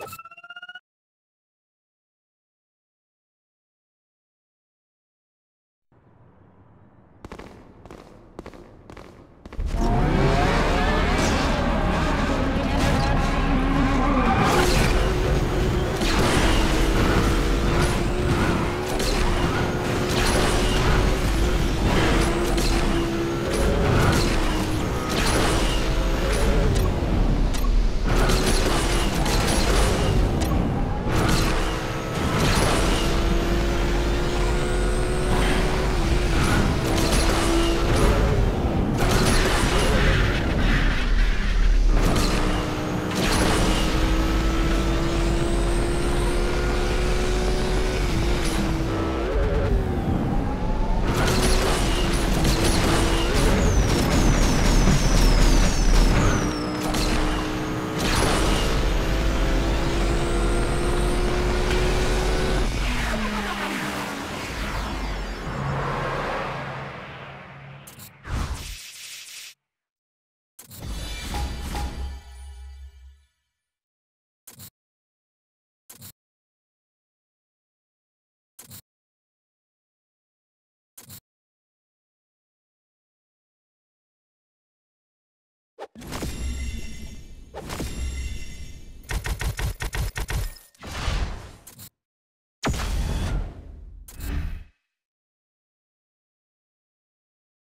you